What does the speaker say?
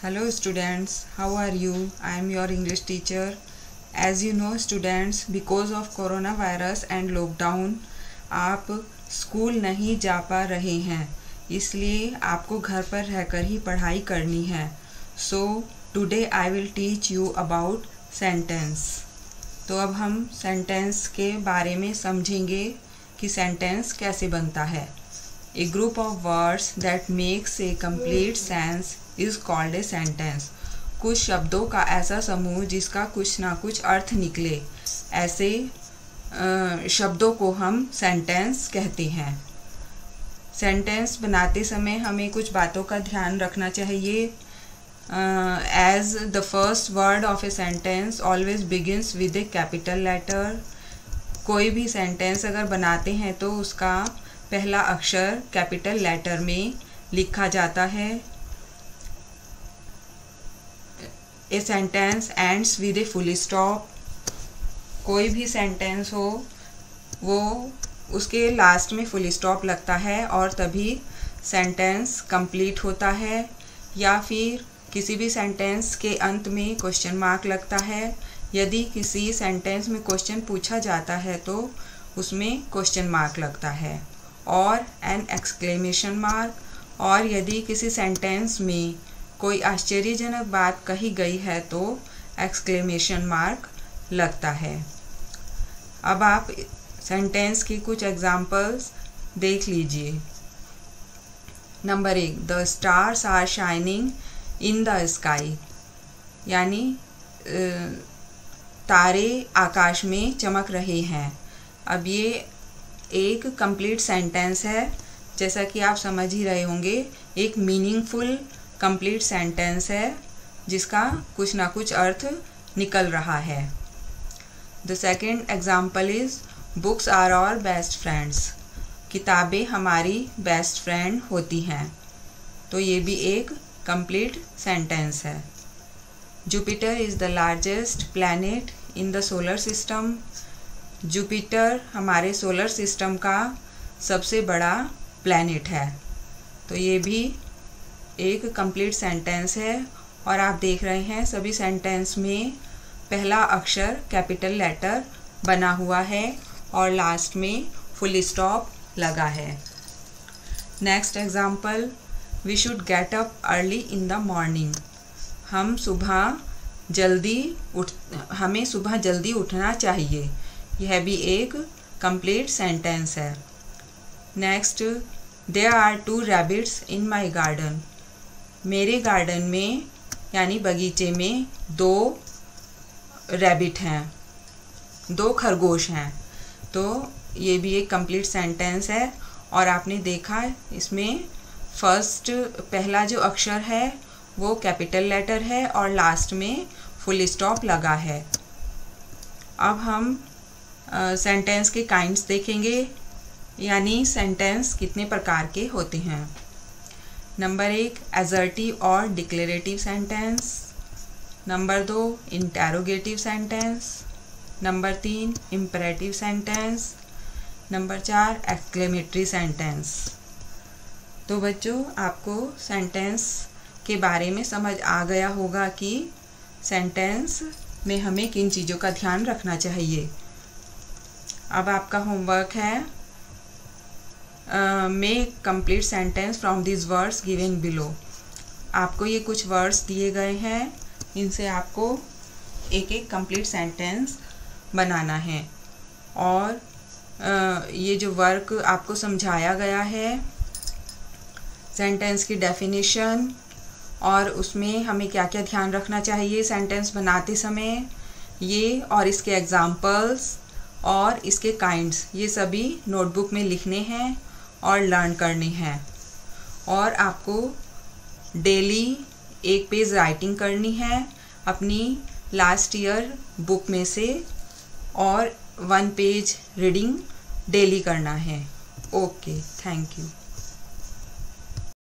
Hello students, how are you? I am your English teacher. As you know students, because of coronavirus and lockdown, आप school नहीं जा पा रहे हैं इसलिए आपको घर पर रहकर ही पढ़ाई करनी है so today I will teach you about sentence तो अब हम सेंटेंस के बारे में समझेंगे कि सेंटेंस कैसे बनता है a group of words that makes a complete sense is called a sentence कुछ शब्दों का ऐसा समूह जिसका कुछ ना कुछ अर्थ निकले। ऐसे शब्दों को हम सेंटेंस कहते हैं। सेंटेंस बनाते समय हमें कुछ बातों का ध्यान रखना चाहिए। As the first word of a sentence always begins with a capital letter कोई भी सेंटेंस अगर बनाते हैं तो उसका पहला अक्षर कैपिटल लेटर में लिखा जाता है। A sentence ends with a full stop. कोई भी सेंटेंस हो, वो उसके लास्ट में फुल स्टॉप लगता है और तभी सेंटेंस कंप्लीट होता है या फिर किसी भी सेंटेंस के अंत में क्वेश्चन मार्क लगता है। यदि किसी सेंटेंस में क्वेश्चन पूछा जाता है तो उसमें क्वेश्चन मार्क लगता है। और एन एक्सक्लेमेशन मार्क और यदि किसी सेंटेंस में कोई आश्चर्यजनक बात कही गई है तो एक्सक्लेमेशन मार्क लगता है। अब आप सेंटेंस की कुछ एग्जाम्पल्स देख लीजिए। नंबर एक the stars are shining in the sky यानी तारे आकाश में चमक रहे हैं। अब ये एक कंप्लीट सेंटेंस है, जैसा कि आप समझ ही रहे होंगे, एक मीनिंगफुल कंप्लीट सेंटेंस है, जिसका कुछ ना कुछ अर्थ निकल रहा है। The second example is books are our best friends किताबें हमारी बेस्ट फ्रेंड होती हैं। तो ये भी एक कंप्लीट सेंटेंस है। Jupiter is the largest planet in the solar system Jupiter हमारे सोलर सिस्टम का सबसे बड़ा प्लैनेट है। तो ये भी एक कंप्लीट सेंटेंस है और आप देख रहे हैं, सभी सेंटेंस में पहला अक्षर कैपिटल लेटर बना हुआ है और लास्ट में फुल स्टॉप लगा है। Next example we should get up early in the morning हम सुबह जल्दी उठ, हमें सुबह जल्दी उठना चाहिए। यह भी एक कंप्लीट सेंटेंस है। Next there are two rabbits in my garden मेरे गार्डन में, यानी बगीचे में दो रैबिट हैं। दो खरगोश हैं। तो ये भी एक कंप्लीट सेंटेंस है। और आपने देखा, इसमें फ़र्स्ट पहला जो अक्षर है, वो कैपिटल लेटर है और लास्ट में फुल स्टॉप लगा है। अब हम सेंटेंस के काइंड्स देखेंगे, यानी सेंटेंस कितने प्रकार के होते हैं। नंबर एक एजर्टिव और डिक्लेरेटिव सेंटेंस नंबर दो इंटेरोगेटिव सेंटेंस नंबर तीन इम्परेटिव सेंटेंस नंबर चार एक्सक्लेमेटरी सेंटेंस तो बच्चों, आपको सेंटेंस के बारे में समझ आ गया होगा कि सेंटेंस में हमें किन चीज़ों का ध्यान रखना चाहिए। अब आपका होमवर्क है। Make complete sentence from this words giving below आपको ये कुछ वर्ड्स दिए गए हैं। इनसे आपको एक एक कंप्लीट सेंटेंस बनाना है। और uh, ये जो वर्क आपको समझाया गया है सेंटेंस की डेफिनेशन और उसमें हमें क्या क्या ध्यान रखना चाहिए सेंटेंस बनाते समय ये और इसके एग्ज़ाम्पल्स और इसके काइंड्स ये सभी नोटबुक में लिखने हैं और लर्न करने हैं। और आपको डेली एक पेज राइटिंग करनी है अपनी लास्ट ईयर बुक में से और वन पेज रीडिंग डेली करना है। Okay thank you